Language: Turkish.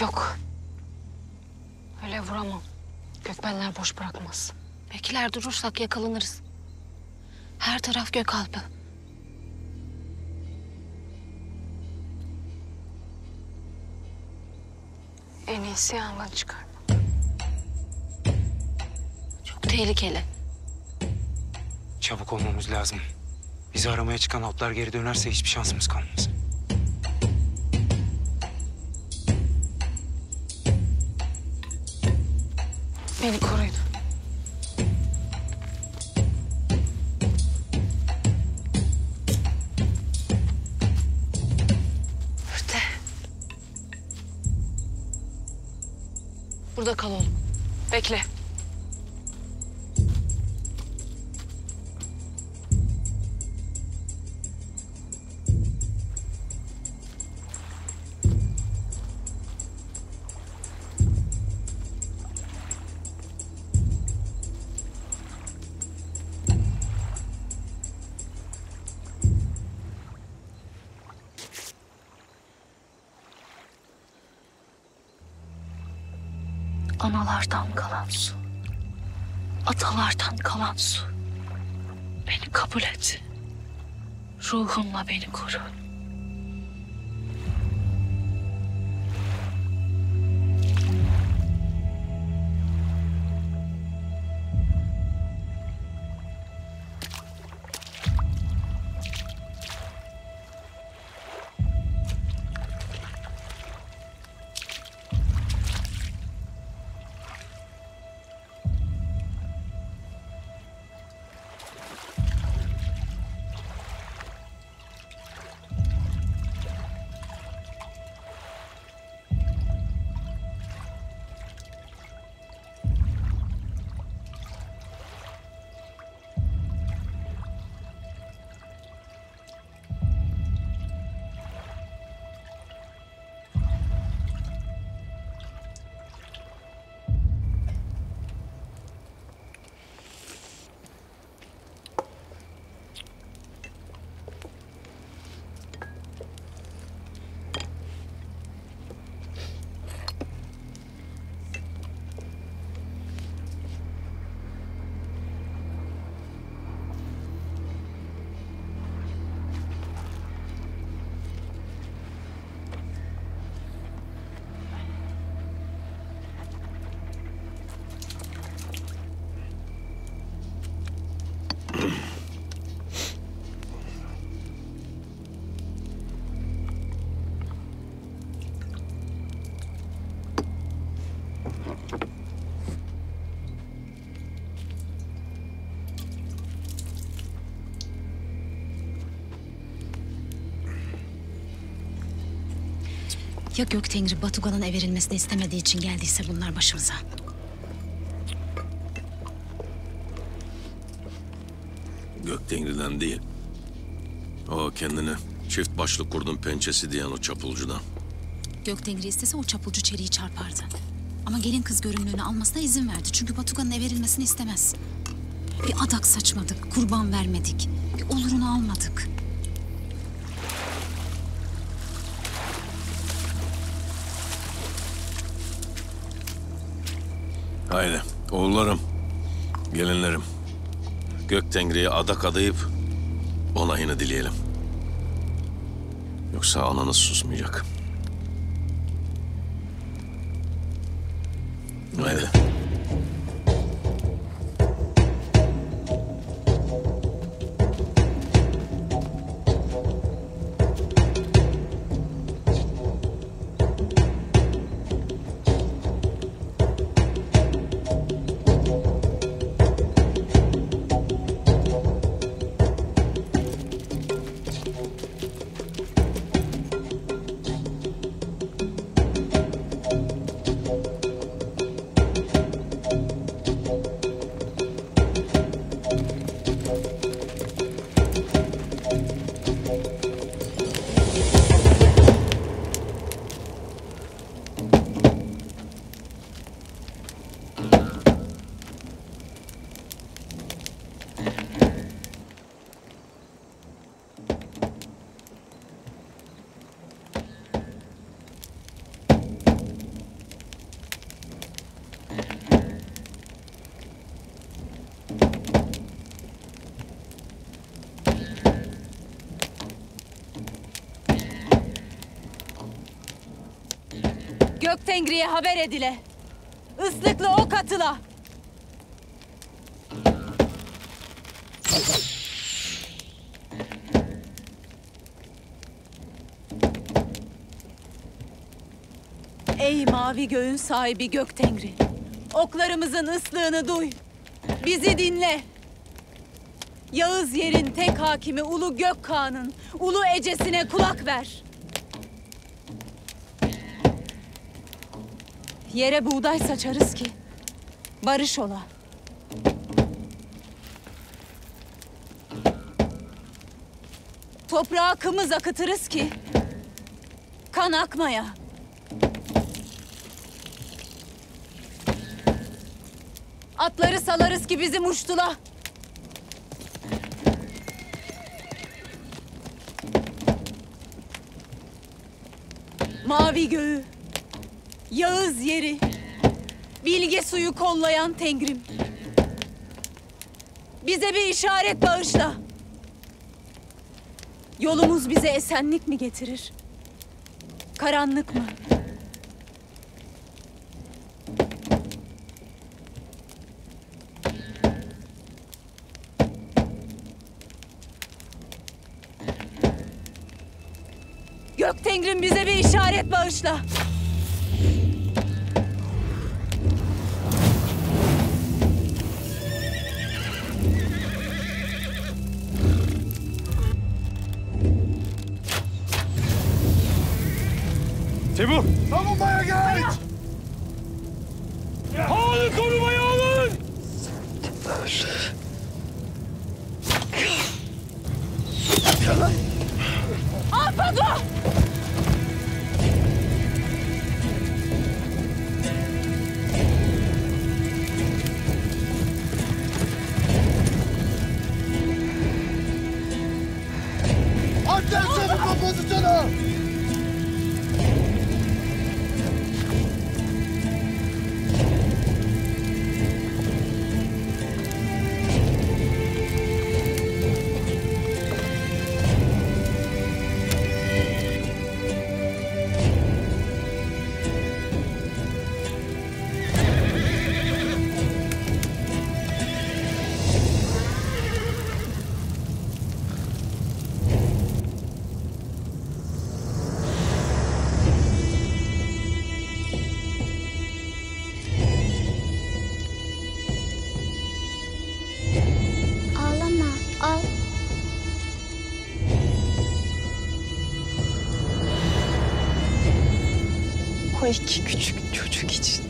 Yok. Öyle vuramam. Gökbenler boş bırakmaz. Bekler durursak yakalanırız. Her taraf Gökalp'ı. En iyisi yangın çıkarma. Çok tehlikeli. Çabuk olmamız lazım. Bizi aramaya çıkan atlar geri dönerse hiçbir şansımız kalmaz. Beni koruyun. Öte. Burada kal oğlum. Bekle. Analardan kalan su. Atalardan kalan su. Beni kabul et. Ruhunla beni koru. Ya Göktengri Batugan'ın ev verilmesini istemediği için geldiyse bunlar başımıza. Göktengri'den değil. O kendini çift başlı kurdun pençesi diyen o çapulcudan. Göktengri istese o çapulcu çeliği çarpardı. Ama gelin kız görünümlüğünü almasına izin verdi. Çünkü Batugan'ın ev verilmesini istemez. Bir adak saçmadık, kurban vermedik. Bir olurunu almadık. Haydi oğullarım, gelinlerim. Göktengri'ye adak adayıp onayını dileyelim. Yoksa ananız susmayacak. Haydi. Göktengri'ye haber edile. Islıklı ok atıla. Ey mavi göğün sahibi Göktengri. Oklarımızın ıslığını duy. Bizi dinle. Yağız yerin tek hakimi Ulu Gökkağan'ın ulu ecesine kulak ver. Yere buğday saçarız ki barış ola. Toprağa kımız akıtırız ki kan akmaya. Atları salarız ki bizim uçtula. Mavi göğü, Yağız yeri, bilge suyu kollayan Tengrim. Bize bir işaret bağışla. Yolumuz bize esenlik mi getirir? Karanlık mı? Gök Tengrim bize bir işaret bağışla. İki küçük çocuk için.